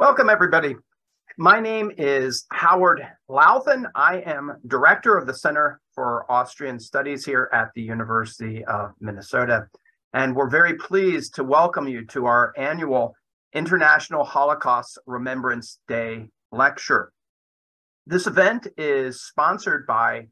Welcome, everybody. My name is Howard Louthan. I am director of the Center for Austrian Studies here at the University of Minnesota. And we're very pleased to welcome you to our annual International Holocaust Remembrance Day lecture. This event is sponsored by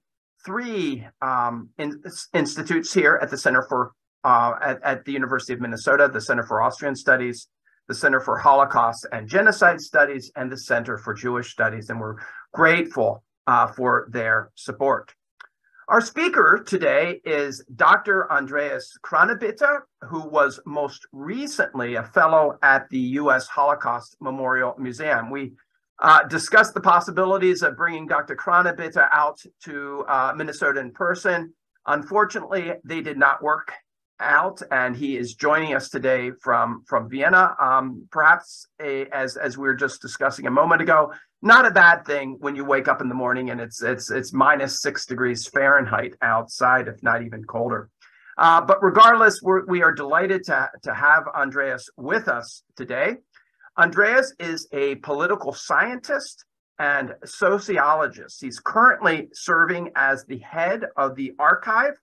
three um, in, institutes here at the Center for uh, at, at the University of Minnesota, the Center for Austrian Studies, the Center for Holocaust and Genocide Studies, and the Center for Jewish Studies, and we're grateful uh, for their support. Our speaker today is Dr. Andreas Kranebitter, who was most recently a fellow at the U.S. Holocaust Memorial Museum. We uh, discussed the possibilities of bringing Dr. Kranebitter out to uh, Minnesota in person. Unfortunately, they did not work out, and he is joining us today from from Vienna. Um, perhaps a, as as we were just discussing a moment ago, not a bad thing when you wake up in the morning and it's it's it's minus six degrees Fahrenheit outside, if not even colder. Uh, but regardless, we're, we are delighted to, to have Andreas with us today. Andreas is a political scientist and sociologist. He's currently serving as the head of the archive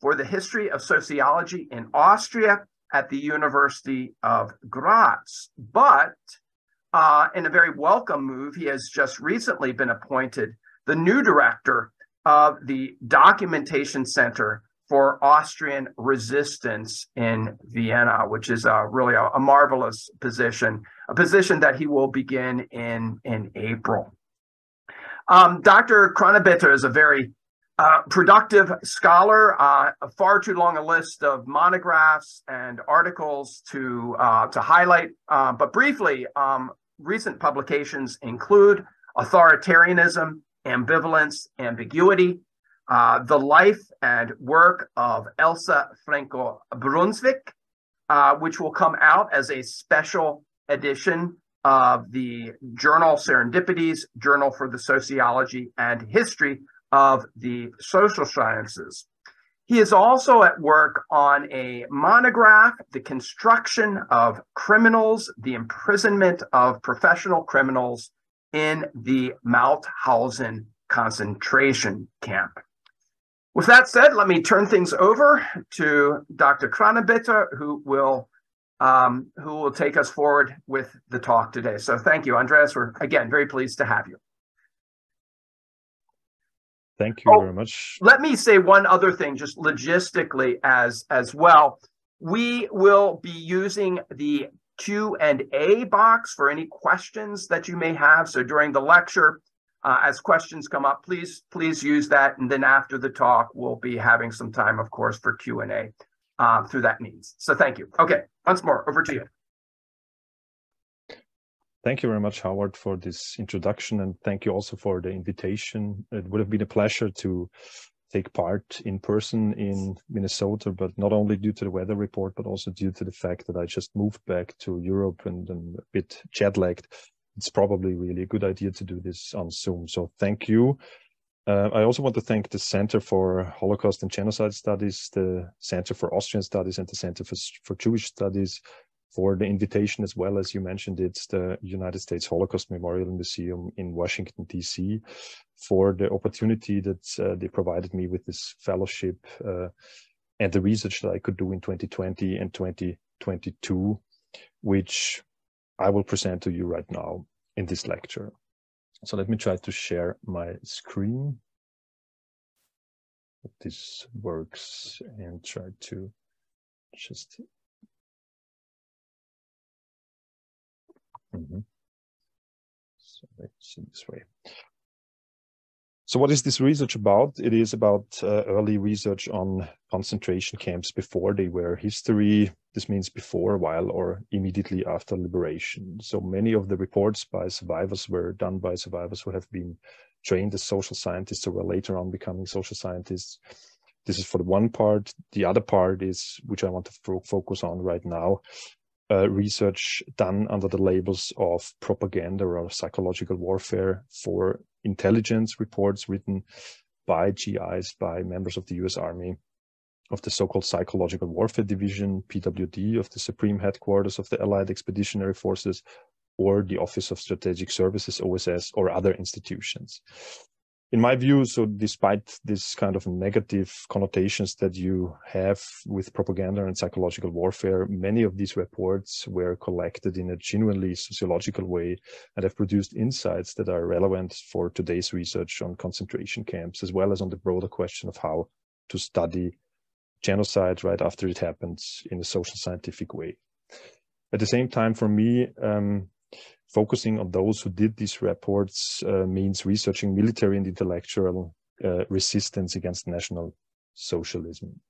for the history of sociology in Austria at the University of Graz. But uh, in a very welcome move, he has just recently been appointed the new director of the Documentation Center for Austrian Resistance in Vienna, which is really a, a marvelous position, a position that he will begin in, in April. Um, Dr. Kranebitter is a very uh, productive scholar, uh, far too long a list of monographs and articles to uh, to highlight. Uh, but briefly, um, recent publications include authoritarianism, ambivalence, ambiguity, uh, the life and work of Elsa Franco Brunswick, uh, which will come out as a special edition of the journal Serendipities, Journal for the Sociology and History of the social sciences. He is also at work on a monograph, The Construction of Criminals, the Imprisonment of Professional Criminals in the Mauthausen concentration camp. With that said, let me turn things over to Dr. Kranebitter, who will um, who will take us forward with the talk today. So thank you, Andreas. We're again very pleased to have you. Thank you oh, very much. Let me say one other thing, just logistically as as well. We will be using the Q and A box for any questions that you may have. So during the lecture, uh, as questions come up, please please use that. And then after the talk, we'll be having some time, of course, for Q and A uh, through that means. So thank you. Okay, once more, over to you. Thank you very much, Howard, for this introduction, and thank you also for the invitation. It would have been a pleasure to take part in person in Minnesota, but not only due to the weather report, but also due to the fact that I just moved back to Europe and, and a bit jet lagged. It's probably really a good idea to do this on Zoom. So thank you. Uh, I also want to thank the Center for Holocaust and Genocide Studies, the Center for Austrian Studies, and the Center for, for Jewish Studies for the invitation as well. As you mentioned it's the united states holocaust memorial museum in washington d.c for the opportunity that uh, they provided me with this fellowship uh, and the research that i could do in 2020 and 2022 which i will present to you right now in this lecture. So let me try to share my screen. If this works and try to just Mm -hmm. So let's see this way. So what is this research about? It is about uh, early research on concentration camps before they were history. This means before, while, or immediately after liberation. So many of the reports by survivors were done by survivors who have been trained as social scientists or were later on becoming social scientists. This is for the one part. The other part is, which I want to focus on right now, uh, research done under the labels of propaganda or psychological warfare for intelligence reports written by GIs, by members of the US Army, of the so-called Psychological Warfare Division, PWD, of the Supreme Headquarters of the Allied Expeditionary Forces, or the Office of Strategic Services, OSS, or other institutions in my view, so despite this kind of negative connotations that you have with propaganda and psychological warfare, many of these reports were collected in a genuinely sociological way and have produced insights that are relevant for today's research on concentration camps, as well as on the broader question of how to study genocide right after it happens in a social scientific way. At the same time, for me, um, focusing on those who did these reports uh, means researching military and intellectual uh, resistance against national socialism.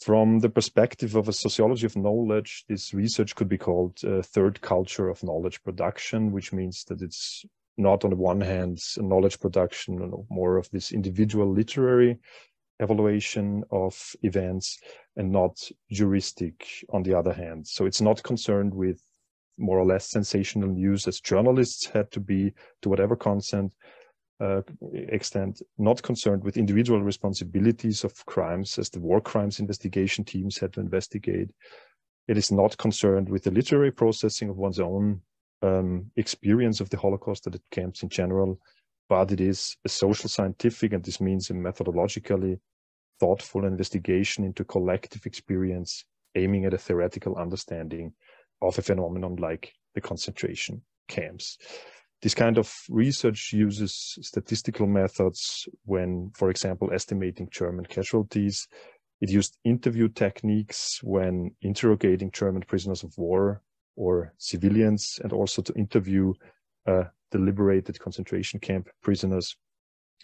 From the perspective of a sociology of knowledge, this research could be called a third culture of knowledge production, which means that it's not on the one hand a knowledge production, more of this individual literary evaluation of events and not juristic on the other hand. So it's not concerned with more or less sensational news as journalists had to be to whatever consent uh, extent not concerned with individual responsibilities of crimes as the war crimes investigation teams had to investigate. It is not concerned with the literary processing of one's own um, experience of the Holocaust at the camps in general, but it is a social scientific, and this means a methodologically thoughtful investigation into collective experience, aiming at a theoretical understanding of a phenomenon like the concentration camps. This kind of research uses statistical methods when, for example, estimating German casualties. It used interview techniques when interrogating German prisoners of war or civilians, and also to interview uh, the liberated concentration camp prisoners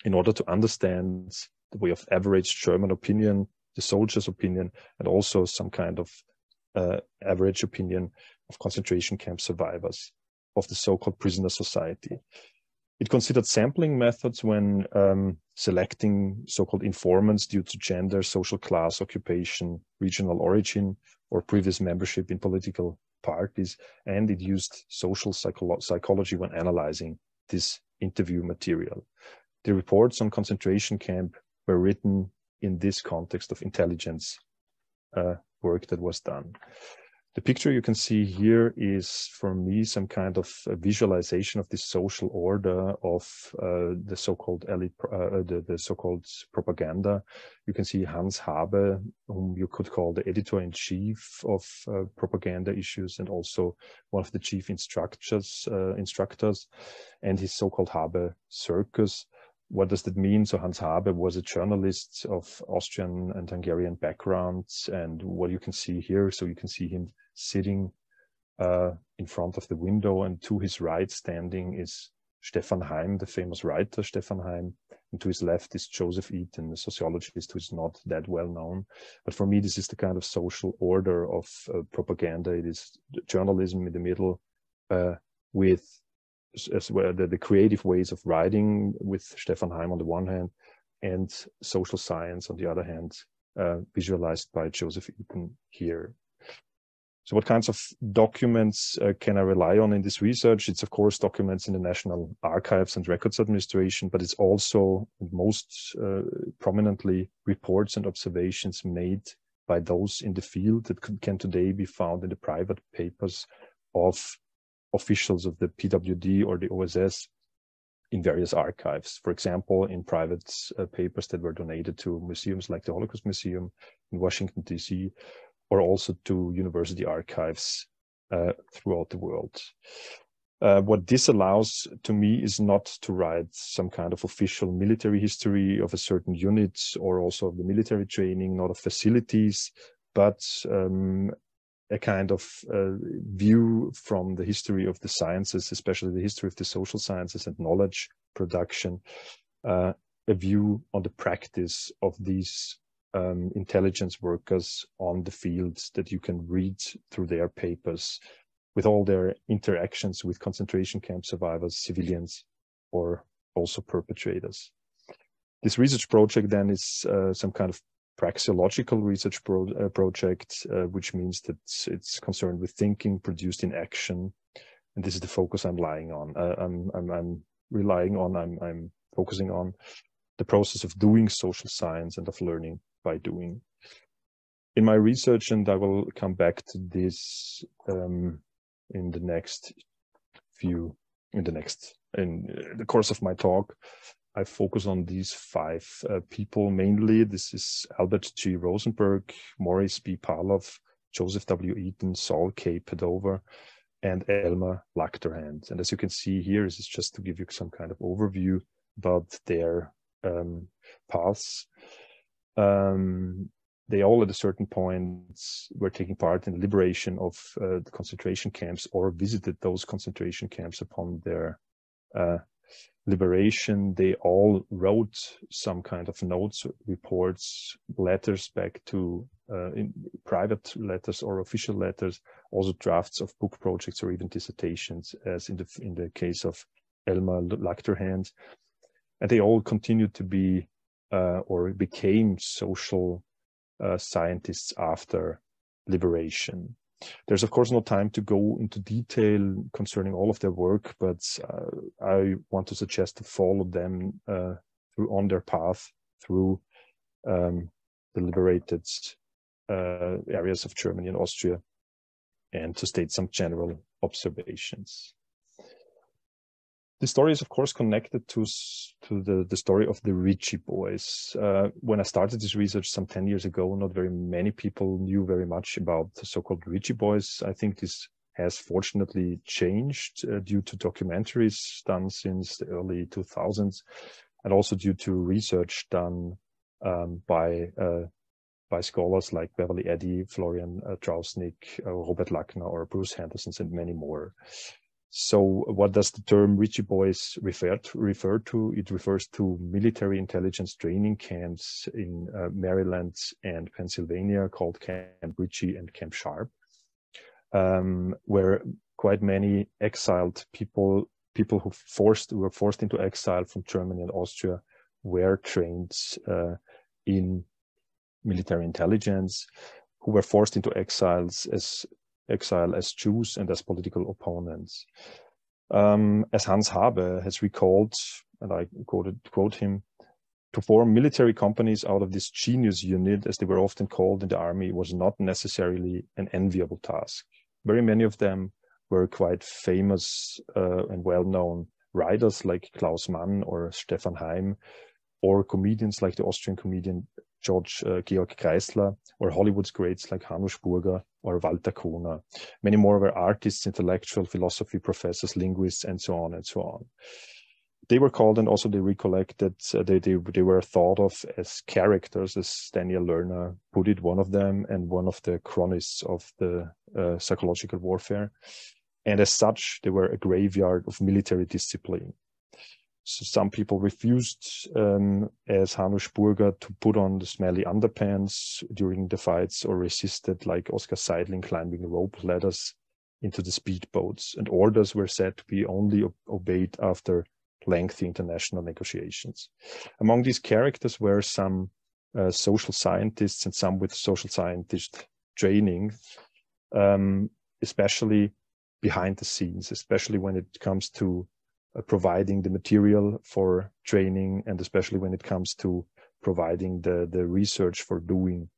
in order to understand the way of average German opinion, the soldiers' opinion, and also some kind of uh, average opinion of concentration camp survivors of the so-called prisoner society. It considered sampling methods when um, selecting so-called informants due to gender, social class, occupation, regional origin, or previous membership in political parties. And it used social psycholo psychology when analyzing this interview material. The reports on concentration camp were written in this context of intelligence uh, work that was done. The picture you can see here is, for me, some kind of visualization of the social order of uh, the so-called elite, uh, the, the so-called propaganda. You can see Hans Habe, whom you could call the editor-in-chief of uh, propaganda issues, and also one of the chief instructors, uh, instructors, and his so-called Habe circus what does that mean? So Hans Habe was a journalist of Austrian and Hungarian backgrounds, and what you can see here, so you can see him sitting uh, in front of the window, and to his right standing is Stefan Heym, the famous writer Stefan Heym, and to his left is Joseph Eaton, a sociologist who is not that well known. But for me, this is the kind of social order of uh, propaganda. It is journalism in the middle uh, with as well the, the creative ways of writing with Stefan Heym on the one hand and social science on the other hand, uh, visualized by Joseph Eaton here. So what kinds of documents uh, can I rely on in this research? It's of course documents in the National Archives and Records Administration, but it's also most uh, prominently reports and observations made by those in the field that can today be found in the private papers of officials of the PWD or the OSS in various archives. For example, in private uh, papers that were donated to museums like the Holocaust Museum in Washington, D.C., or also to university archives uh, throughout the world. Uh, what this allows to me is not to write some kind of official military history of a certain unit or also of the military training, not of facilities, but um, a kind of uh, view from the history of the sciences, especially the history of the social sciences and knowledge production, uh, a view on the practice of these um, intelligence workers on the fields that you can read through their papers with all their interactions with concentration camp survivors, civilians, or also perpetrators. This research project then is uh, some kind of praxeological research pro uh, project, uh, which means that it's concerned with thinking produced in action. And this is the focus I'm lying on. Uh, I'm, I'm, I'm, relying on, I'm, I'm focusing on the process of doing social science and of learning by doing. In my research, and I will come back to this um, in the next few in the next in the course of my talk. I focus on these five uh, people mainly. This is Albert G. Rosenberg, Maurice B. Parloff, Joseph W. Eaton, Saul K. Padover, and Elmer Luchterhand. And as you can see here, this is just to give you some kind of overview about their um, paths. Um, they all at a certain point were taking part in the liberation of uh, the concentration camps or visited those concentration camps upon their uh, liberation. They all wrote some kind of notes, reports, letters back to uh, private letters or official letters, also drafts of book projects or even dissertations, as in the in the case of Elmer Luchterhand. And they all continued to be uh, or became social uh, scientists after liberation. There's of course no time to go into detail concerning all of their work, but uh, I want to suggest to follow them uh, through on their path through um, the liberated uh, areas of Germany and Austria and to state some general observations. The story is, of course, connected to, to the, the story of the Ritchie boys. Uh, when I started this research some 10 years ago, not very many people knew very much about the so-called Ritchie boys. I think this has fortunately changed uh, due to documentaries done since the early 2000s and also due to research done um, by uh, by scholars like Beverly Eddy, Florian uh, Traussnig, uh, Robert Lackner, or Bruce Henderson, and many more. So what does the term Ritchie boys refer to? Refer to? It refers to military intelligence training camps in uh, Maryland and Pennsylvania called Camp Ritchie and Camp Sharpe, um, where quite many exiled people, people who forced were forced into exile from Germany and Austria, were trained uh, in military intelligence, who were forced into exiles as exile as Jews and as political opponents. Um, as Hans Habe has recalled, and I quoted, quote him, to form military companies out of this genius unit, as they were often called in the army, was not necessarily an enviable task. Very many of them were quite famous uh, and well-known writers like Klaus Mann or Stefan Heym, or comedians like the Austrian comedian George uh, Georg Kreisler, or Hollywood's greats like Hanush Burger or Walter Kohner. Many more were artists, intellectual philosophy professors, linguists, and so on and so on. They were called and also they recollected, uh, they, they, they were thought of as characters, as Daniel Lerner put it, one of them, and one of the chronists of the uh, psychological warfare. And as such, they were a graveyard of military discipline. So some people refused, um, as Hanush Burger, to put on the smelly underpants during the fights or resisted, like Oscar Seidlin, climbing rope ladders into the speedboats. And orders were said to be only obeyed after lengthy international negotiations. Among these characters were some uh, social scientists and some with social scientist training, um, especially behind the scenes, especially when it comes to providing the material for training and especially when it comes to providing the, the research for doing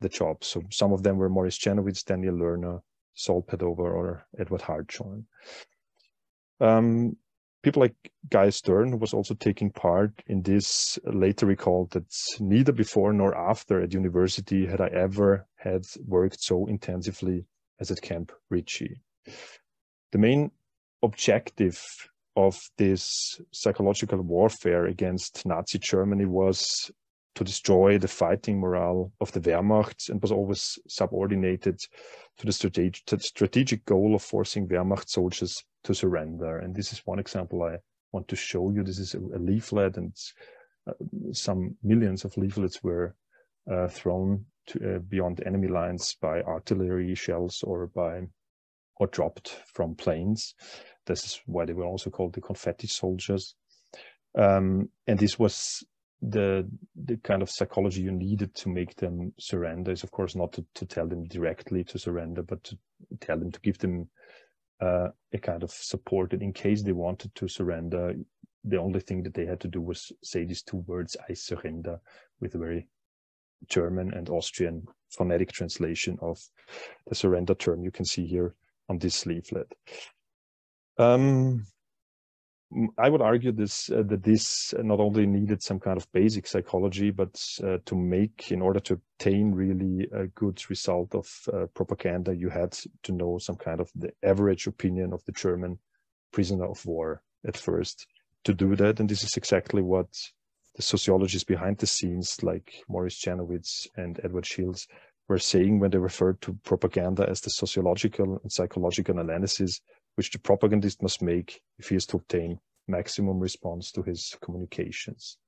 the job. So some of them were Morris Janowitz, Daniel Lerner, Saul Padover, or Edward Hartshorne. Um, people like Guy Stern was also taking part in this later recalled that neither before nor after at university had I ever had worked so intensively as at Camp Ritchie. The main objective of this psychological warfare against Nazi Germany was to destroy the fighting morale of the Wehrmacht and was always subordinated to the strategic, goal of forcing Wehrmacht soldiers to surrender. And this is one example I want to show you. This is a, a leaflet and uh, some millions of leaflets were uh, thrown to, uh, beyond enemy lines by artillery shells or by or dropped from planes. This is why they were also called the confetti soldiers. Um, and this was the the kind of psychology you needed to make them surrender is of course not to, to tell them directly to surrender, but to tell them to give them uh, a kind of support that in case they wanted to surrender, the only thing that they had to do was say these two words, I surrender, with a very German and Austrian phonetic translation of the surrender term you can see here on this leaflet. Um, I would argue this uh, that this not only needed some kind of basic psychology, but uh, to make in order to obtain really a good result of uh, propaganda, you had to know some kind of the average opinion of the German prisoner of war at first to do that, and this is exactly what the sociologists behind the scenes, like Morris Janowitz and Edward Shils, were saying when they referred to propaganda as the sociological and psychological analysis which the propagandist must make if he is to obtain maximum response to his communications.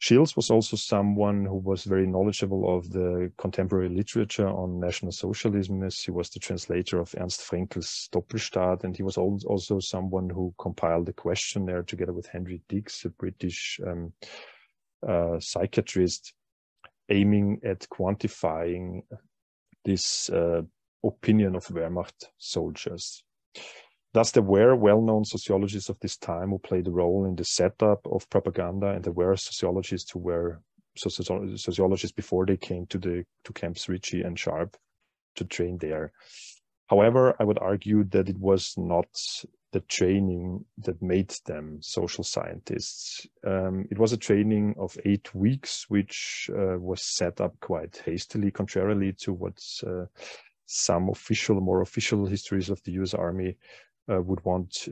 Shils was also someone who was very knowledgeable of the contemporary literature on National Socialism, as he was the translator of Ernst Fraenkel's Doppelstaat, and he was also someone who compiled a questionnaire together with Henry Dicks, a British um, uh, psychiatrist, aiming at quantifying this uh, opinion of Wehrmacht soldiers. Thus, there were well-known sociologists of this time who played a role in the setup of propaganda, and there were sociologists who were sociologists before they came to the to camps Ritchie and Sharpe to train there. However, I would argue that it was not the training that made them social scientists. Um, it was a training of eight weeks, which uh, was set up quite hastily, contrarily to what uh, some official, more official histories of the US Army uh, would want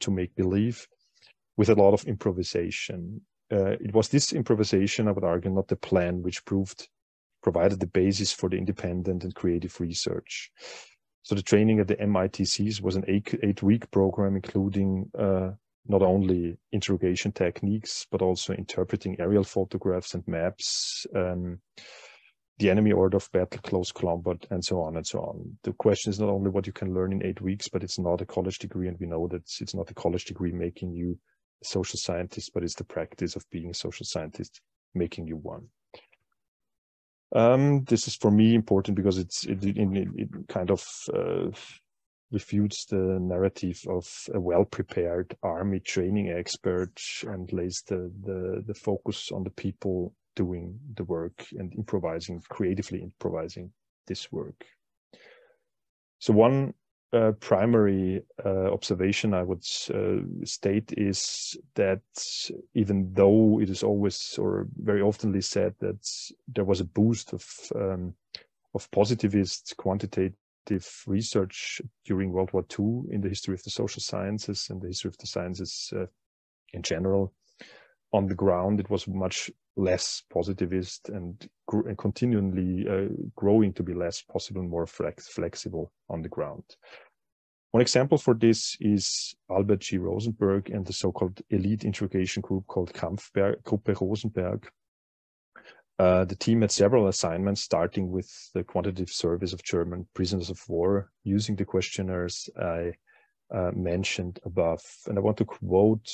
to make believe with a lot of improvisation. Uh, it was this improvisation, I would argue, not the plan which proved provided the basis for the independent and creative research. So the training at the MITCs was an eight, eight week program, including uh, not only interrogation techniques, but also interpreting aerial photographs and maps, um, the enemy order of battle, close combat, and so on and so on. The question is not only what you can learn in eight weeks, but it's not a college degree. And we know that it's not a college degree making you a social scientist, but it's the practice of being a social scientist making you one. Um, this is for me important because it's it, it, it kind of uh, refutes the narrative of a well-prepared army training expert and lays the, the the focus on the people doing the work and improvising, creatively improvising this work. So one uh, primary uh, observation I would uh, state is that even though it is always or very oftenly said that there was a boost of um, of positivist quantitative research during World War II in the history of the social sciences and the history of the sciences uh, in general, on the ground it was much less positivist and, and continually uh, growing to be less possible more flex flexible on the ground. One example for this is Albert G. Rosenberg and the so-called elite interrogation group called Kampfberg, Gruppe Rosenberg. Uh, the team had several assignments, starting with the quantitative service of German prisoners of war using the questionnaires I uh, mentioned above. And I want to quote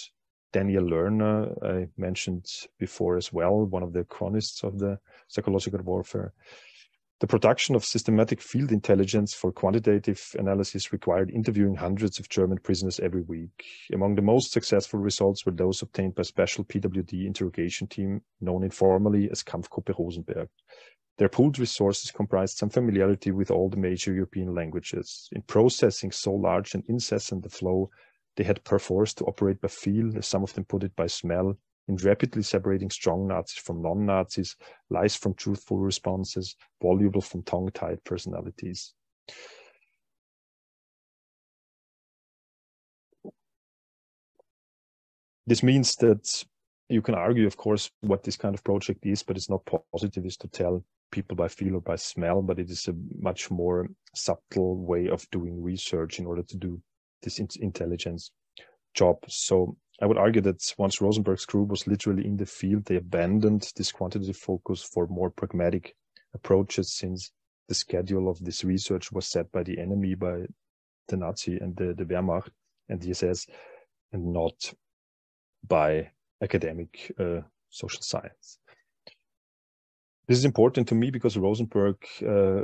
Daniel Lerner, I mentioned before as well, one of the chronists of the psychological warfare. The production of systematic field intelligence for quantitative analysis required interviewing hundreds of German prisoners every week. Among the most successful results were those obtained by special PWD interrogation team known informally as Kampfgruppe Rosenberg. Their pooled resources comprised some familiarity with all the major European languages. In processing so large and incessant a flow, they had perforce to operate by feel, as some of them put it by smell, in rapidly separating strong Nazis from non-Nazis, lies from truthful responses, voluble from tongue-tied personalities. This means that you can argue, of course, what this kind of project is, but it's not positive is to tell people by feel or by smell, but it is a much more subtle way of doing research in order to do this intelligence job. So I would argue that once Rosenberg's group was literally in the field, they abandoned this quantitative focus for more pragmatic approaches since the schedule of this research was set by the enemy, by the Nazi and the, the Wehrmacht and the SS, and not by academic uh, social science. This is important to me because Rosenberg uh,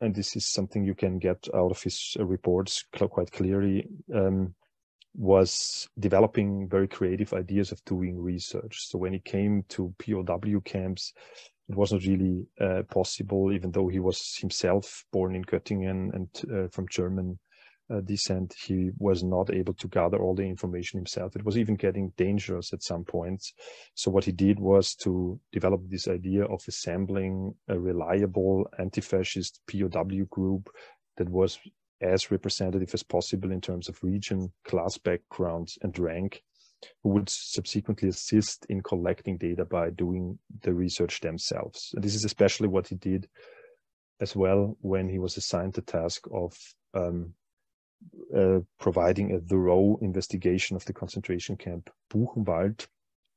and this is something you can get out of his uh, reports quite clearly, um, was developing very creative ideas of doing research. So when he came to POW camps, it wasn't really uh, possible, even though he was himself born in Göttingen and uh, from German uh, descent, he was not able to gather all the information himself. It was even getting dangerous at some points. So what he did was to develop this idea of assembling a reliable anti-fascist POW group that was as representative as possible in terms of region, class background, and rank, who would subsequently assist in collecting data by doing the research themselves. And this is especially what he did as well when he was assigned the task of um, uh, providing a thorough investigation of the concentration camp Buchenwald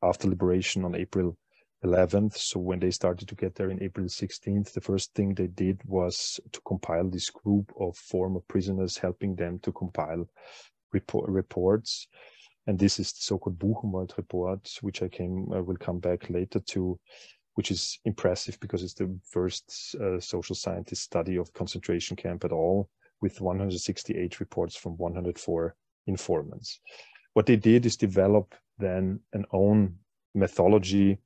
after liberation on April 11th. So when they started to get there in April 16th, the first thing they did was to compile this group of former prisoners, helping them to compile report, reports. And this is the so-called Buchenwald report, which I came uh, will come back later to, which is impressive because it's the first uh, social scientist study of concentration camp at all, with 168 reports from 104 informants. What they did is develop then an own methodology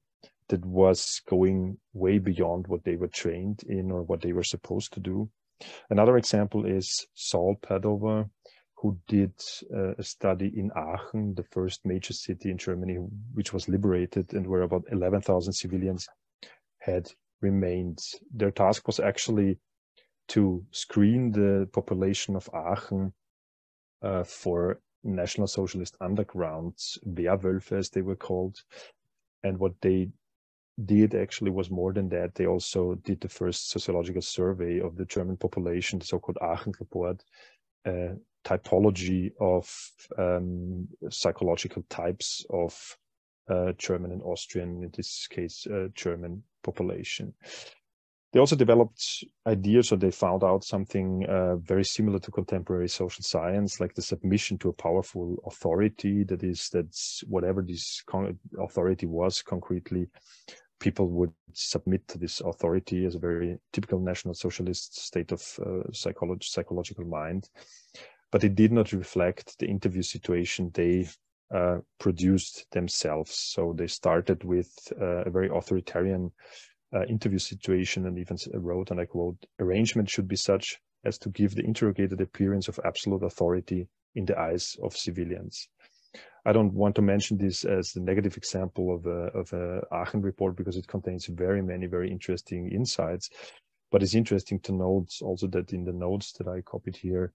that was going way beyond what they were trained in or what they were supposed to do. Another example is Saul Padover, who did uh, a study in Aachen, the first major city in Germany, which was liberated and where about 11,000 civilians had remained. Their task was actually to screen the population of Aachen uh, for National Socialist undergrounds, Wehrwölfe as they were called. And what they did actually was more than that. They also did the first sociological survey of the German population, the so-called Aachen report, typology of um, psychological types of uh, German and Austrian, in this case, uh, German population. They also developed ideas, or they found out something uh, very similar to contemporary social science, like the submission to a powerful authority. That is, that's whatever this authority was concretely, people would submit to this authority as a very typical National Socialist state of uh, psychology, psychological mind. But it did not reflect the interview situation they uh, produced themselves. So they started with uh, a very authoritarian uh, interview situation and even wrote, and I quote, arrangement should be such as to give the interrogated appearance of absolute authority in the eyes of civilians. I don't want to mention this as the negative example of a, of a Aachen report because it contains very many very interesting insights. But it's interesting to note also that in the notes that I copied here,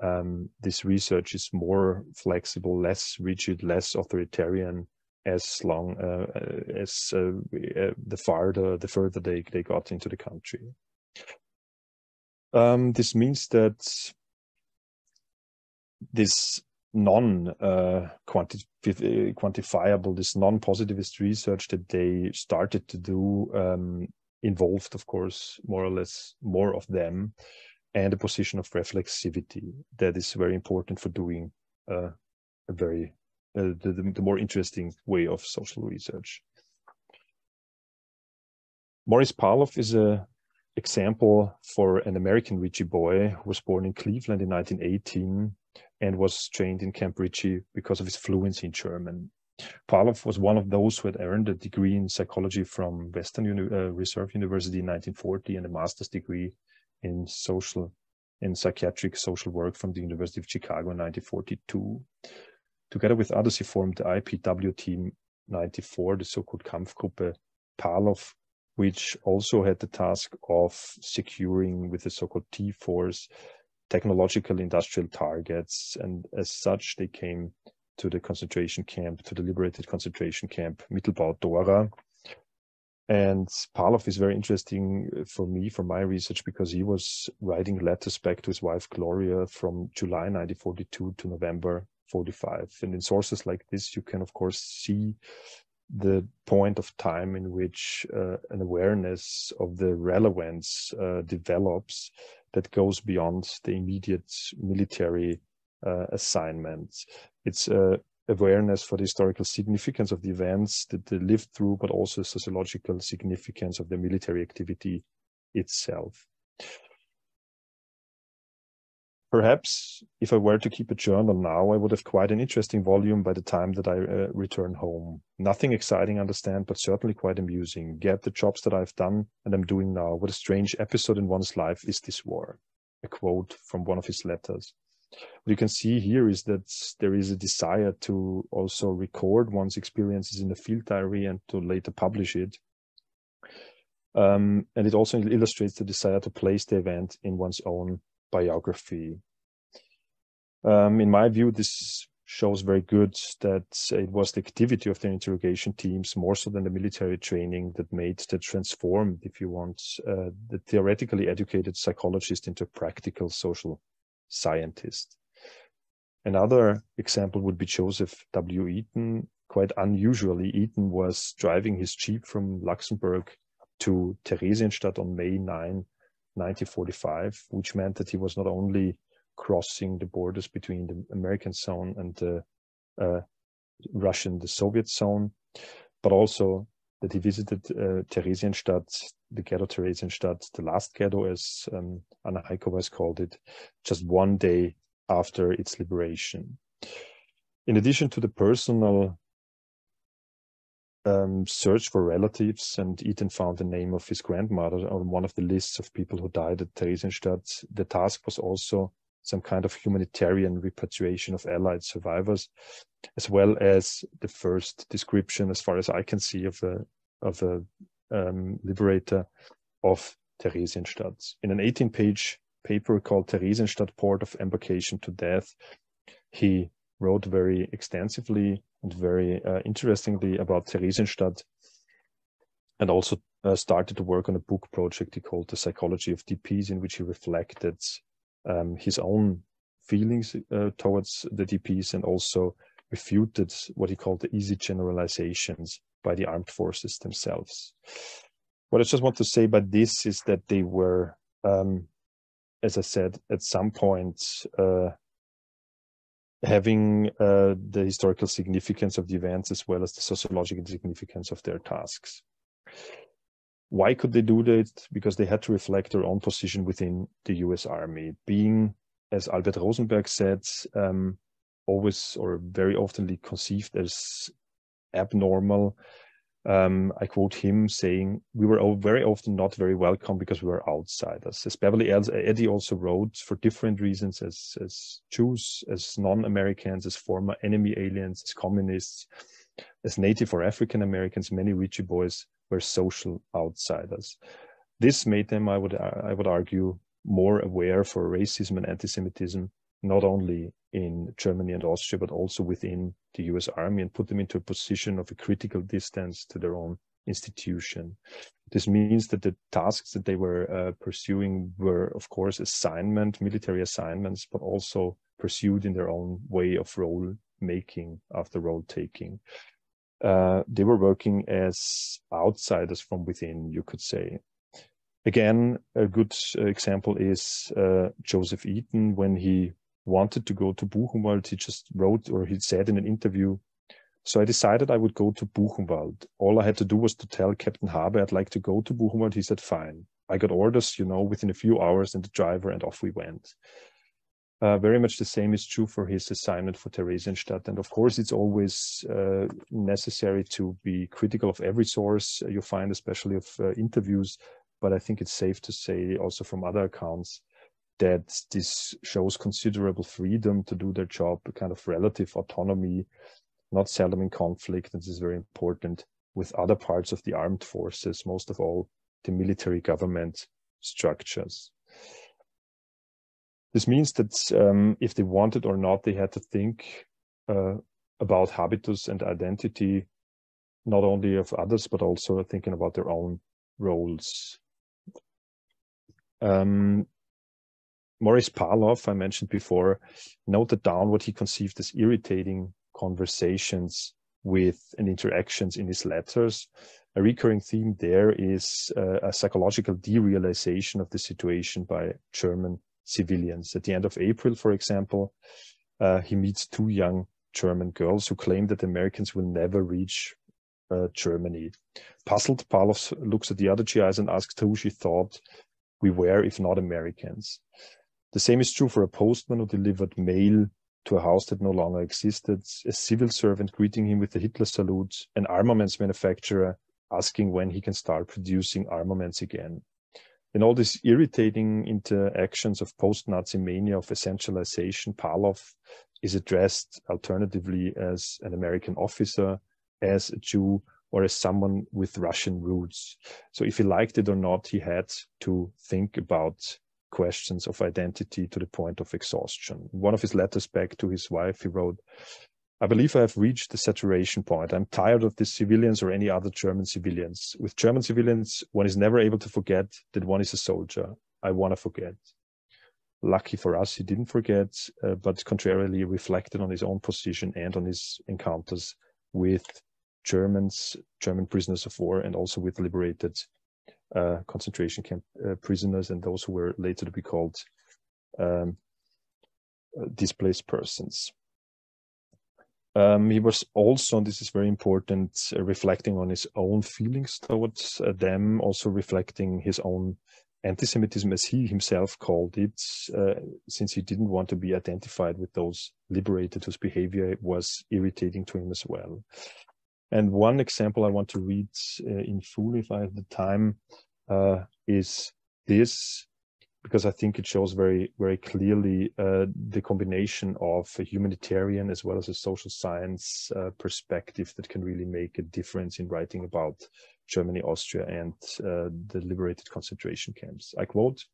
um, this research is more flexible, less rigid, less authoritarian as long uh, uh as uh, uh, the farther the further they, they got into the country. Um, this means that this non uh, quanti quantifiable, this non-positivist research that they started to do um, involved, of course, more or less more of them, and a position of reflexivity that is very important for doing uh, a very uh, the, the more interesting way of social research. Maurice Parloff is a example for an American Ritchie boy who was born in Cleveland in 1918 and was trained in Camp Ritchie because of his fluency in German. Parloff was one of those who had earned a degree in psychology from Western Uni uh, Reserve University in 1940 and a master's degree in social in psychiatric social work from the University of Chicago in 1942. Together with others, he formed the IPW Team 94, the so-called Kampfgruppe Parloff, which also had the task of securing with the so-called T-Force technological industrial targets. And as such, they came to the concentration camp, to the liberated concentration camp Mittelbau Dora. And Parloff is very interesting for me, for my research, because he was writing letters back to his wife, Gloria, from July 1942 to November 45. And in sources like this, you can, of course, see the point of time in which uh, an awareness of the relevance uh, develops that goes beyond the immediate military uh, assignments. It's uh, awareness for the historical significance of the events that they lived through, but also sociological significance of the military activity itself. Perhaps if I were to keep a journal now, I would have quite an interesting volume by the time that I uh, return home. Nothing exciting, understand, but certainly quite amusing. Get the jobs that I've done and I'm doing now. What a strange episode in one's life is this war. A quote from one of his letters. What you can see here is that there is a desire to also record one's experiences in a field diary and to later publish it. Um, and it also illustrates the desire to place the event in one's own biography. Um, in my view, this shows very good that it was the activity of the interrogation teams more so than the military training that made that transformed, if you want, uh, the theoretically educated psychologist into practical social scientist. Another example would be Joseph W. Eaton. Quite unusually, Eaton was driving his jeep from Luxembourg to Theresienstadt on May 9, 1945, which meant that he was not only crossing the borders between the American zone and the uh, Russian, the Soviet zone, but also that he visited uh, Theresienstadt, the ghetto Theresienstadt, the last ghetto, as um, Anna Hájková has called it, just one day after its liberation. In addition to the personal um, search for relatives, and Eaton found the name of his grandmother on one of the lists of people who died at Theresienstadt. The task was also some kind of humanitarian repatriation of Allied survivors, as well as the first description, as far as I can see, of a of a um, liberator of Theresienstadt. In an 18-page paper called Theresienstadt Port of Embarkation to Death, he wrote very extensively and very uh, interestingly about Theresienstadt and also uh, started to work on a book project he called The Psychology of DPs, in which he reflected um, his own feelings uh, towards the DPs and also refuted what he called the easy generalizations by the armed forces themselves. What I just want to say about this is that they were, um, as I said, at some point uh, having uh, the historical significance of the events as well as the sociological significance of their tasks. Why could they do that? Because they had to reflect their own position within the US Army, being, as Albert Rosenberg said, um, always or very oftenly conceived as abnormal. Um, I quote him saying, We were very often not very welcome because we were outsiders. As Beverly Eddy also wrote, for different reasons, as, as Jews, as non Americans, as former enemy aliens, as communists, as Native or African Americans, many Ritchie boys were social outsiders. This made them, I would, I would argue, more aware for racism and anti-Semitism, not only in Germany and Austria, but also within the US Army and put them into a position of a critical distance to their own institution. This means that the tasks that they were uh, pursuing were, of course, assignment, military assignments, but also pursued in their own way of role making after role taking uh, they were working as outsiders from within, you could say. Again, a good example is uh, Joseph Eaton. When he wanted to go to Buchenwald, he just wrote or he said in an interview, so I decided I would go to Buchenwald. All I had to do was to tell Captain Habe I'd like to go to Buchenwald. He said, fine. I got orders, you know, within a few hours and the driver and off we went. Uh, very much the same is true for his assignment for Theresienstadt. And of course, it's always uh, necessary to be critical of every source you find, especially of uh, interviews. But I think it's safe to say also from other accounts that this shows considerable freedom to do their job, a kind of relative autonomy, not seldom in conflict. And this is very important with other parts of the armed forces, most of all the military government structures. This means that um, if they wanted or not, they had to think uh, about habitus and identity, not only of others, but also thinking about their own roles. Um, Maurice Parloff, I mentioned before, noted down what he conceived as irritating conversations with and interactions in his letters. A recurring theme there is uh, a psychological derealization of the situation by German civilians. At the end of April, for example, uh, he meets two young German girls who claim that Americans will never reach uh, Germany. Puzzled, Parloff looks at the other GIs and asks who she thought we were, if not Americans. The same is true for a postman who delivered mail to a house that no longer existed, a civil servant greeting him with the Hitler salute, an armaments manufacturer asking when he can start producing armaments again. In all these irritating interactions of post-Nazi mania of essentialization, Parlov is addressed alternatively as an American officer, as a Jew, or as someone with Russian roots. So if he liked it or not, he had to think about questions of identity to the point of exhaustion. In one of his letters back to his wife, he wrote, I believe I have reached the saturation point. I'm tired of the civilians or any other German civilians. With German civilians, one is never able to forget that one is a soldier. I want to forget. Lucky for us, he didn't forget, uh, but contrarily reflected on his own position and on his encounters with Germans, German prisoners of war, and also with liberated uh, concentration camp uh, prisoners and those who were later to be called um, uh, displaced persons. Um, he was also, and this is very important, uh, reflecting on his own feelings towards uh, them, also reflecting his own anti-Semitism, as he himself called it, uh, since he didn't want to be identified with those liberated whose behavior was irritating to him as well. And one example I want to read uh, in full, if I have the time, uh, is this because I think it shows very, very clearly uh, the combination of a humanitarian as well as a social science uh, perspective that can really make a difference in writing about Germany, Austria, and uh, the liberated concentration camps. I quote,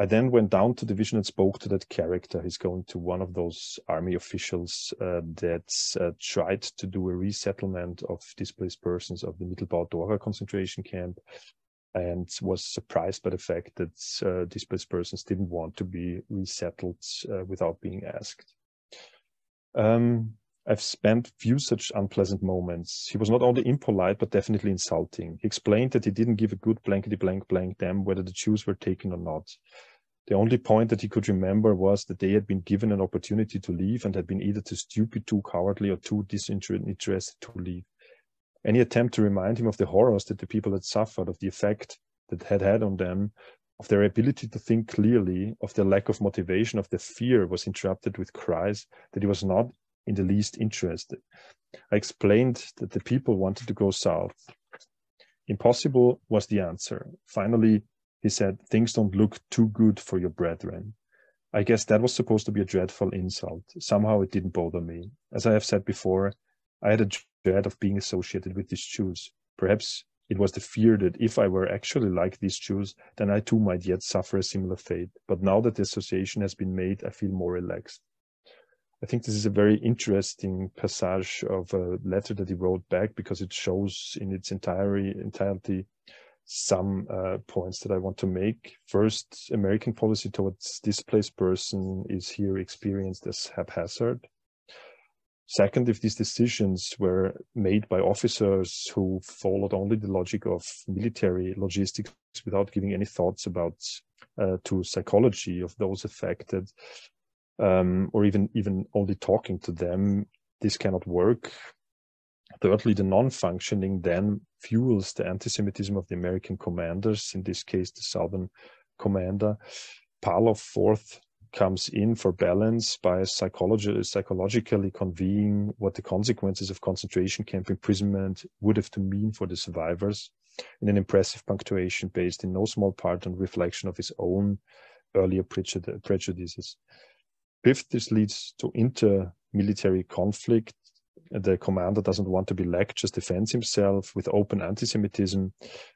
I then went down to the division and spoke to that character. He's going to one of those army officials uh, that uh, tried to do a resettlement of displaced persons of the Mittelbau-Dora concentration camp and was surprised by the fact that uh, displaced persons didn't want to be resettled uh, without being asked. Um, I've spent few such unpleasant moments. He was not only impolite, but definitely insulting. He explained that he didn't give a good blankety blank blank damn whether the Jews were taken or not. The only point that he could remember was that they had been given an opportunity to leave and had been either too stupid, too cowardly, or too disinterested to leave. Any attempt to remind him of the horrors that the people had suffered, of the effect that had had on them, of their ability to think clearly, of their lack of motivation, of their fear was interrupted with cries that he was not in the least interested. I explained that the people wanted to go south. Impossible was the answer. Finally, he said, things don't look too good for your brethren. I guess that was supposed to be a dreadful insult. Somehow it didn't bother me. As I have said before, I had a dread of being associated with these Jews. Perhaps it was the fear that if I were actually like these Jews, then I too might yet suffer a similar fate. But now that the association has been made, I feel more relaxed. I think this is a very interesting passage of a letter that he wrote back because it shows in its entirety, entirety some uh, points that I want to make. First, American policy towards displaced person is here experienced as haphazard. Second, if these decisions were made by officers who followed only the logic of military logistics without giving any thoughts about uh, to psychology of those affected, um, or even even only talking to them, this cannot work. Thirdly, the non-functioning then fuels the anti-Semitism of the American commanders, in this case, the Southern commander. Parlov fourth comes in for balance by psychologi psychologically conveying what the consequences of concentration camp imprisonment would have to mean for the survivors in an impressive punctuation based in no small part on reflection of his own earlier prejudices. Fifth, this leads to inter-military conflict. The commander doesn't want to be just defends himself with open anti-Semitism,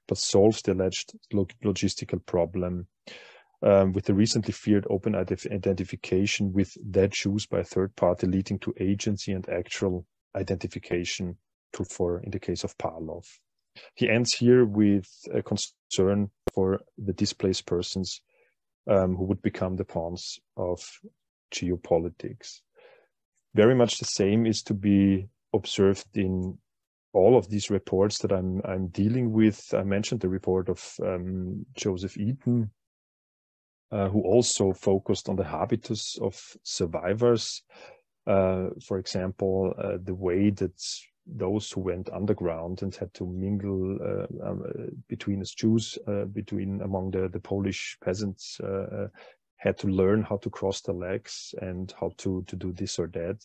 but solves the alleged log logistical problem um, with the recently feared open identification with dead Jews by a third party leading to agency and actual identification to, for in the case of Parlov. He ends here with a concern for the displaced persons um, who would become the pawns of geopolitics. Very much the same is to be observed in all of these reports that I'm I'm dealing with. I mentioned the report of um, Joseph Eaton uh, who also focused on the habitus of survivors. Uh, for example, uh, the way that those who went underground and had to mingle uh, um, uh, between as Jews, uh, between among the, the Polish peasants, had to learn how to cross the legs and how to, to do this or that.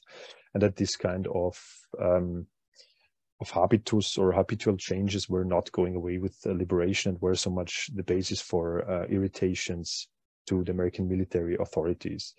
And that this kind of um, of habitus or habitual changes were not going away with liberation and were so much the basis for uh, irritations to the American military authorities.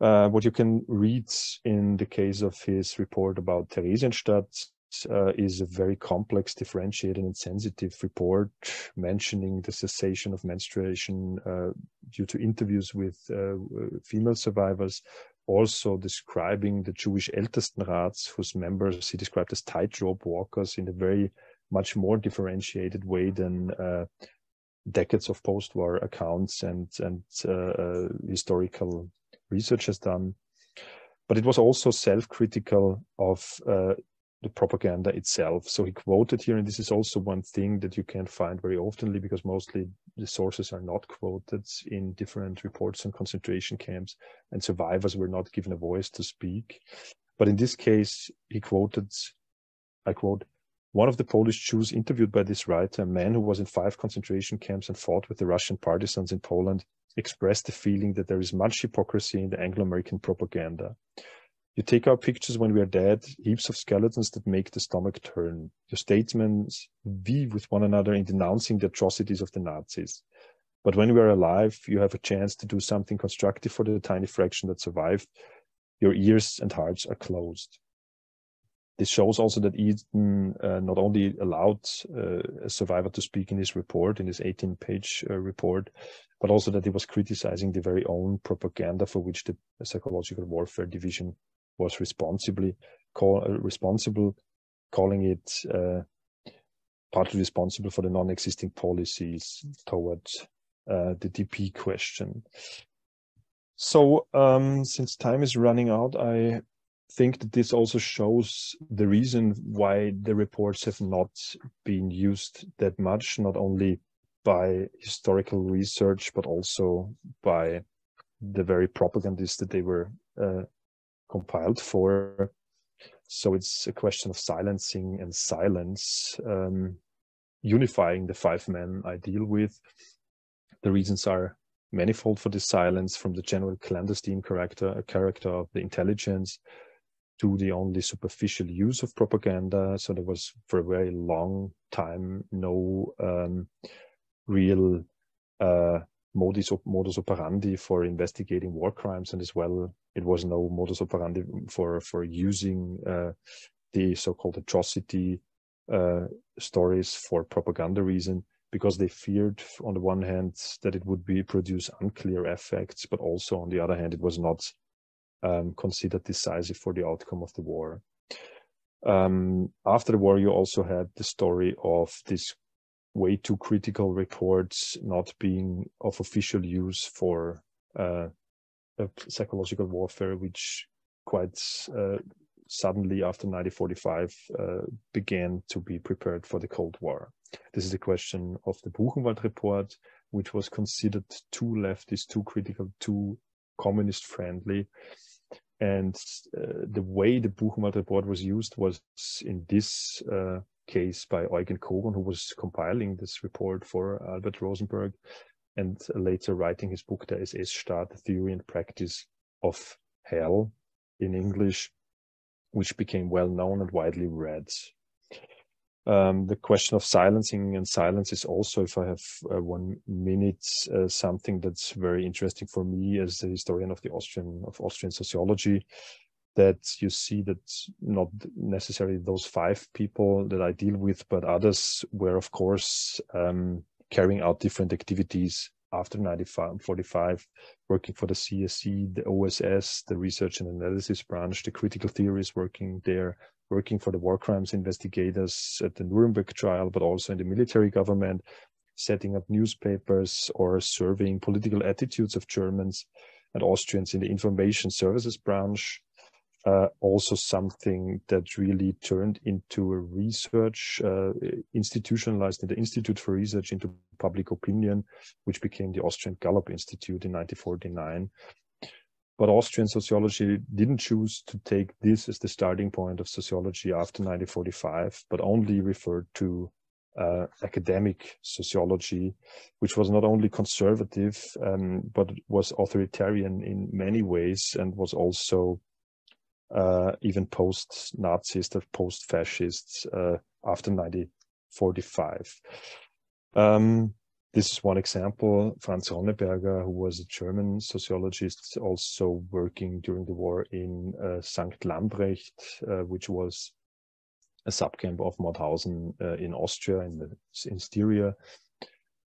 Uh, what you can read in the case of his report about Theresienstadt uh, is a very complex, differentiated, and sensitive report mentioning the cessation of menstruation uh, due to interviews with uh, female survivors, also describing the Jewish Ältestenrats, whose members he described as tightrope walkers in a very much more differentiated way than uh, decades of post-war accounts and and uh, uh, historical research has done. But it was also self-critical of uh, the propaganda itself. So he quoted here, and this is also one thing that you can't find very oftenly because mostly the sources are not quoted in different reports on concentration camps, and survivors were not given a voice to speak. But in this case, he quoted, I quote, one of the Polish Jews interviewed by this writer, a man who was in five concentration camps and fought with the Russian partisans in Poland, expressed the feeling that there is much hypocrisy in the Anglo-American propaganda. You take our pictures when we are dead, heaps of skeletons that make the stomach turn. Your statements vie with one another in denouncing the atrocities of the Nazis. But when we are alive, you have a chance to do something constructive for the tiny fraction that survived. Your ears and hearts are closed. This shows also that Eaton uh, not only allowed uh, a survivor to speak in his report, in his 18-page uh, report, but also that he was criticizing the very own propaganda for which the psychological warfare division was responsibly call, uh, responsible, calling it uh, partly responsible for the non-existing policies towards uh, the DP question. So um, since time is running out, I think that this also shows the reason why the reports have not been used that much, not only by historical research, but also by the very propagandists that they were uh, compiled for. So it's a question of silencing and silence, um, unifying the five men I deal with. The reasons are manifold for this silence from the general clandestine character, character of the intelligence to the only superficial use of propaganda. So there was for a very long time no um, real uh, modus, modus operandi for investigating war crimes, and as well, it was no modus operandi for for using uh, the so-called atrocity uh, stories for propaganda reason, because they feared, on the one hand, that it would be produce unclear effects, but also on the other hand, it was not um, considered decisive for the outcome of the war. Um, after the war, you also had the story of this way too critical reports not being of official use for uh, psychological warfare, which quite uh, suddenly after 1945 uh, began to be prepared for the Cold War. This is a question of the Buchenwald report, which was considered too leftist, too critical, too communist friendly. And uh, the way the Buchenwald report was used was in this uh, case by Eugen Kogon, who was compiling this report for Albert Rosenberg and later writing his book, Der SS-Staat, The Theory and Practice of Hell in English, which became well known and widely read. Um, the question of silencing and silence is also, if I have uh, one minute, uh, something that's very interesting for me as a historian of the Austrian of Austrian sociology that you see that not necessarily those five people that I deal with, but others were, of course, um, carrying out different activities after 1945, working for the CSE, the OSS, the research and analysis branch, the critical theories working there, working for the war crimes investigators at the Nuremberg trial, but also in the military government, setting up newspapers or surveying political attitudes of Germans and Austrians in the information services branch, uh, also something that really turned into a research uh, institutionalized in the Institute for Research into Public Opinion, which became the Austrian Gallup Institute in 1949. But Austrian sociology didn't choose to take this as the starting point of sociology after 1945, but only referred to uh, academic sociology, which was not only conservative, um, but was authoritarian in many ways and was also uh, even post-Nazis or post-fascists uh, after 1945. Um, this is one example. Franz Ronneberger, who was a German sociologist, also working during the war in uh, St. Lambrecht, uh, which was a subcamp of Mauthausen uh, in Austria, in, the, in Styria,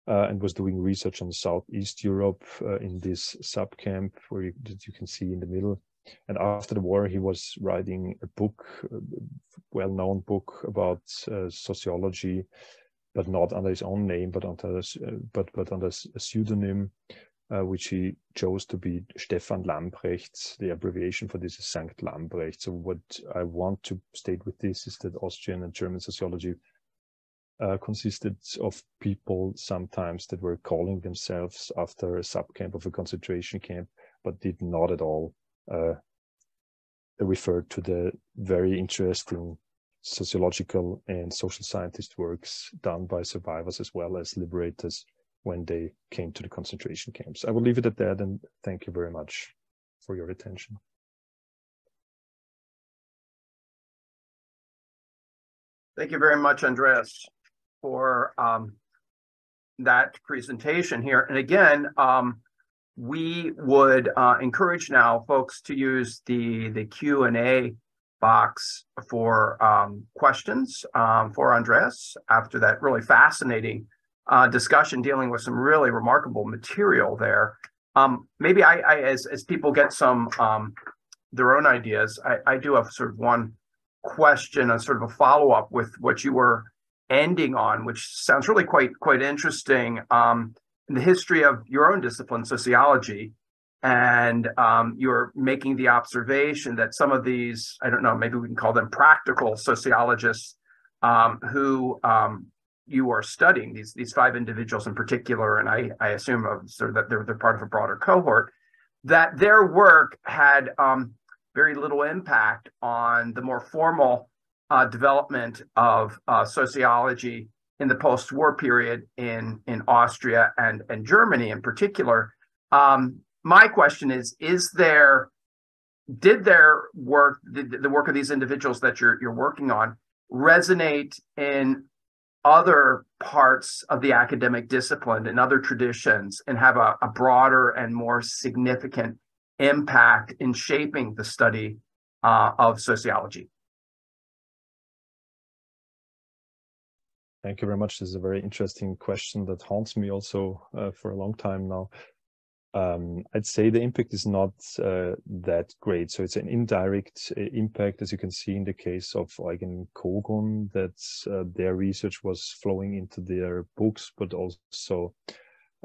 uh, and was doing research on Southeast Europe uh, in this subcamp, where you, that you can see in the middle. And after the war, he was writing a book, a well-known book about uh, sociology, but not under his own name, but under uh, but but under a pseudonym, uh, which he chose to be Stefan Lambrecht. The abbreviation for this is Sankt Lambrecht. So what I want to state with this is that Austrian and German sociology uh, consisted of people sometimes that were calling themselves after a subcamp of a concentration camp, but did not at all uh, refer to the very interesting sociological and social scientist works done by survivors as well as liberators when they came to the concentration camps. I will leave it at that and thank you very much for your attention. Thank you very much, Andreas, for um, that presentation here. And again, um, we would uh, encourage now folks to use the, the Q&A box for um, questions um, for Andreas after that really fascinating uh, discussion dealing with some really remarkable material there. Um, maybe I, I, as, as people get some um, their own ideas, I, I do have sort of one question, a sort of a follow up with what you were ending on, which sounds really quite quite interesting. Um, the history of your own discipline, sociology, and um, you're making the observation that some of these, I don't know, maybe we can call them practical sociologists um, who um, you are studying, these, these five individuals in particular, and I, I assume of, sort of that they're, they're part of a broader cohort, that their work had um, very little impact on the more formal uh, development of uh, sociology in the post-war period in, in Austria and, and Germany in particular. Um, my question is is there did their work the, the work of these individuals that you're you're working on resonate in other parts of the academic discipline and other traditions and have a, a broader and more significant impact in shaping the study uh, of sociology Thank you very much. This is a very interesting question that haunts me also uh, for a long time now um, I'd say the impact is not uh, that great. So it's an indirect uh, impact, as you can see in the case of Eugen Kogon, that uh, their research was flowing into their books, but also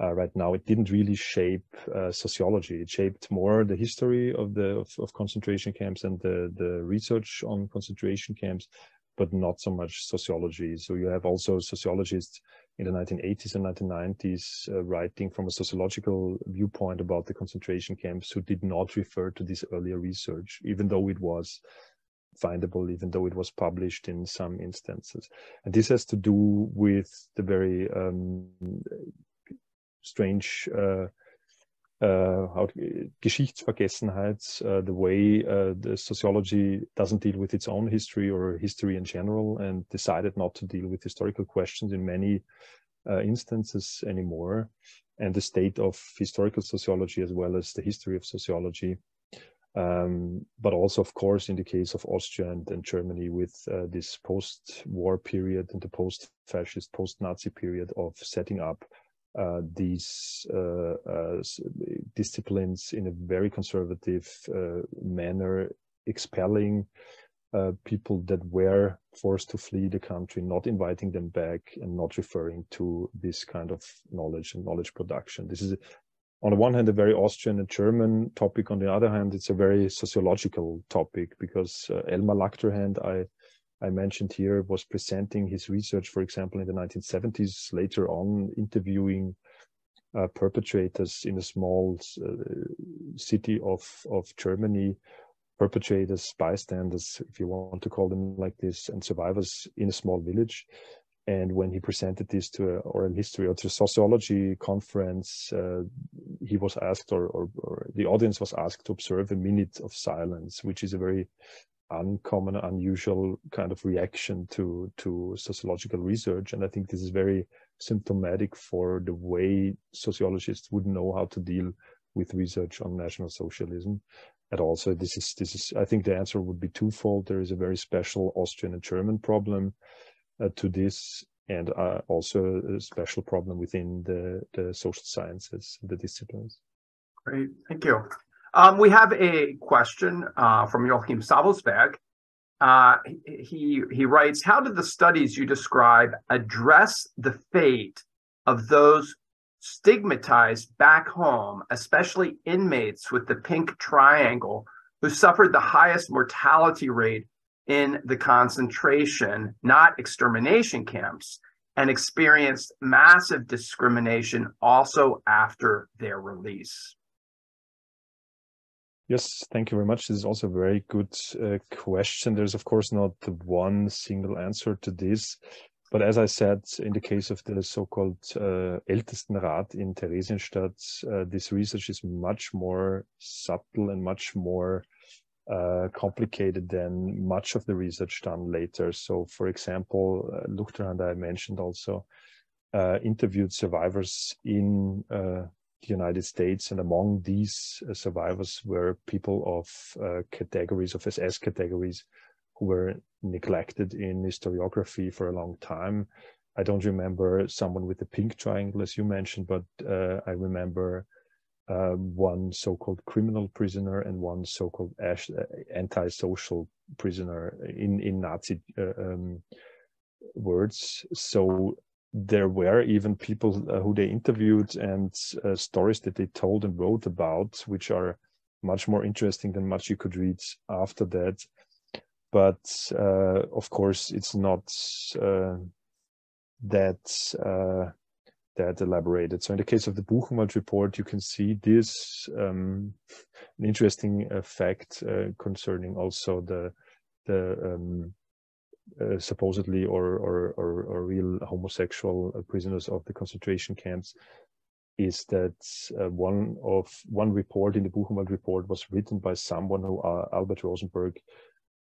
uh, right now it didn't really shape uh, sociology. It shaped more the history of the of, of concentration camps and the the research on concentration camps, but not so much sociology. So you have also sociologists in the 1980s and 1990s uh, writing from a sociological viewpoint about the concentration camps who did not refer to this earlier research, even though it was findable, even though it was published in some instances. And this has to do with the very um, strange uh, Geschichtsvergessenheit, uh, the way the sociology doesn't deal with its own history or history in general, and decided not to deal with historical questions in many uh, instances anymore, and the state of historical sociology as well as the history of sociology. Um, but also, of course, in the case of Austria and, and Germany, with uh, this post-war period and the post-fascist, post-Nazi period of setting up uh, these uh, uh, disciplines in a very conservative manner, expelling people that were forced to flee the country, not inviting them back and not referring to this kind of knowledge and knowledge production. This is on the one hand, a very Austrian and German topic. On the other hand, it's a very sociological topic because uh, Elmar Luchterhand, I I mentioned here was presenting his research, for example, in the 1970s, later on interviewing uh, perpetrators in a small uh, city of, of Germany, perpetrators, bystanders, if you want to call them like this, and survivors in a small village. and when he presented this to an oral history or to a sociology conference, uh, he was asked, or, or, or, the audience was asked to observe a minute of silence, which is a very uncommon, unusual kind of reaction to, to sociological research. And I think this is very symptomatic for the way sociologists would know how to deal with research on National Socialism at all. So this is, this is, I think the answer would be twofold. There is a very special Austrian and German problem uh, to this and uh, also a special problem within the, the social sciences, the disciplines. Great, thank you. Um, we have a question uh, from Joachim Savelsberg. Uh, he, he writes, how did the studies you describe address the fate of those stigmatized back home, especially inmates with the pink triangle who suffered the highest mortality rate in the concentration, not extermination camps, and experienced massive discrimination also after their release. Yes, thank you very much. This is also a very good uh, question. There's, of course, not one single answer to this. But as I said, in the case of the so-called uh, Ältestenrat in Theresienstadt, uh, this research is much more subtle and much more uh, complicated than much of the research done later. So, for example, uh, Luchterhand, I mentioned also, uh, interviewed survivors in uh, United States, and among these uh, survivors were people of uh, categories of SS categories who were neglected in historiography for a long time. I don't remember someone with the pink triangle, as you mentioned, but I remember uh, one so-called criminal prisoner and one so-called uh, anti-social prisoner in in Nazi uh, um, words. So there were even people uh, who they interviewed and uh, stories that they told and wrote about, which are much more interesting than much you could read after that. But uh, of course, it's not that that elaborated. So in the case of the Buchenwald report, you can see this um, an interesting uh, fact uh, concerning also the the um, uh, supposedly or, or, or or real homosexual uh, prisoners of the concentration camps is that uh, one of one report in the Buchenwald report was written by someone who uh, Albert Rosenberg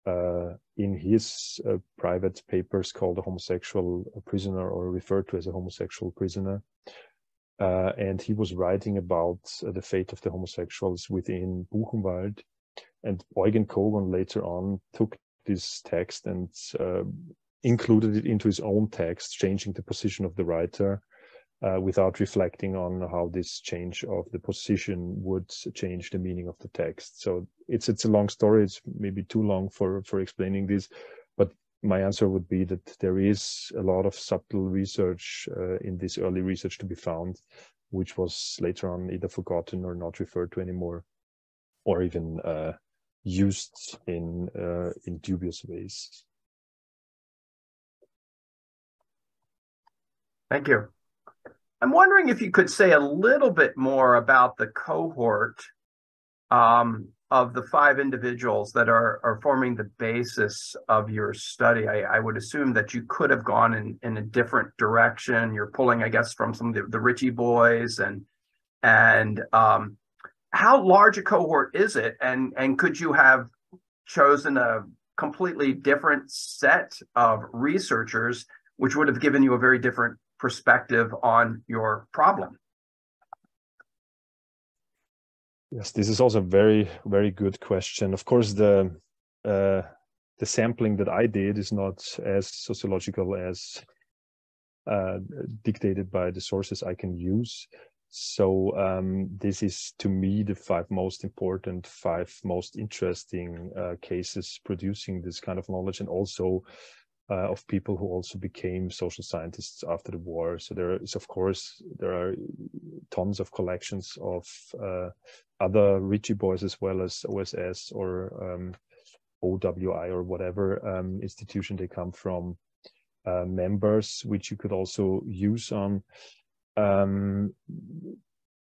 uh, in his private papers called a homosexual prisoner or referred to as a homosexual prisoner. And he was writing about the fate of the homosexuals within Buchenwald. And Eugen Kogon later on took this text and uh, included it into his own text, changing the position of the writer uh, without reflecting on how this change of the position would change the meaning of the text. So it's it's a long story. It's maybe too long for for explaining this, but my answer would be that there is a lot of subtle research uh, in this early research to be found, which was later on either forgotten or not referred to anymore, or even uh, used in uh, in dubious ways. Thank you. I'm wondering if you could say a little bit more about the cohort um, of the five individuals that are, are forming the basis of your study. I, I would assume that you could have gone in, in a different direction. You're pulling, I guess, from some of the, the Ritchie boys and and um, how large a cohort is it? And and could you have chosen a completely different set of researchers, which would have given you a very different perspective on your problem? Yes, this is also a very, very good question. Of course, the uh, the sampling that I did is not as sociological as uh, dictated by the sources I can use. So um, this is to me the five most important, five most interesting uh, cases producing this kind of knowledge, and also uh, of people who also became social scientists after the war. So there is, of course, there are tons of collections of uh, other Ritchie boys as well as OSS or um, OWI or whatever um, institution they come from, uh, members, which you could also use on. Um,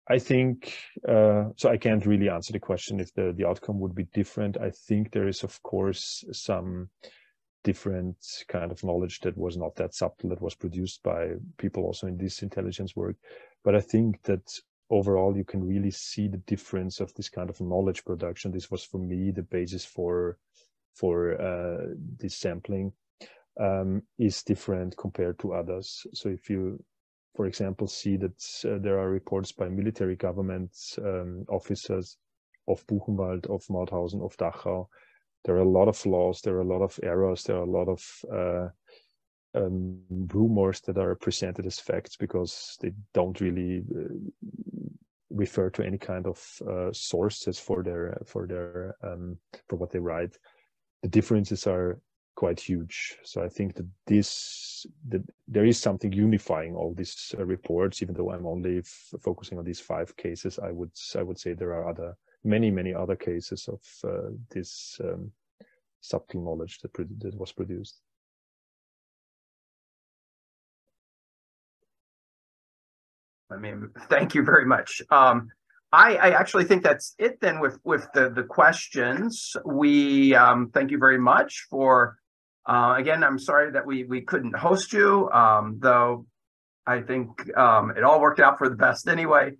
I think uh, so. I can't really answer the question if the the outcome would be different. I think there is, of course, some different kind of knowledge that was not that subtle that was produced by people also in this intelligence work but i think that overall you can really see the difference of this kind of knowledge production this was for me the basis for for uh, this sampling um, is different compared to others so if you for example see that uh, there are reports by military government um, officers of buchenwald of mauthausen of dachau there are a lot of flaws, there are a lot of errors, there are a lot of uh, um, rumors that are presented as facts because they don't really uh, refer to any kind of uh, sources for their for their um, for what they write. The differences are quite huge. So I think that this that there is something unifying all these uh, reports. Even though I'm only focusing on these five cases, I would I would say there are other many, many other cases of uh, this um, subtle knowledge that, that was produced. I mean, thank you very much. Um, I, I, actually think that's it then with with the the questions. We um, thank you very much for. Uh, again, I'm sorry that we we couldn't host you, um, though. I think um, it all worked out for the best anyway.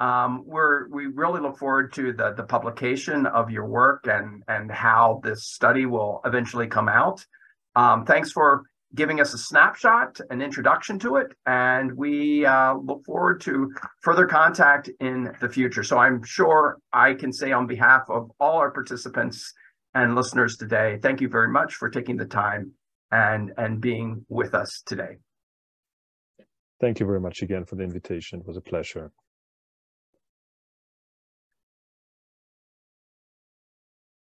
Um, we're we really look forward to the the publication of your work and and how this study will eventually come out. Um, thanks for giving us a snapshot, an introduction to it, and we uh, look forward to further contact in the future. So I'm sure I can say on behalf of all our participants and listeners today, thank you very much for taking the time and and being with us today. Thank you very much again for the invitation. It was a pleasure.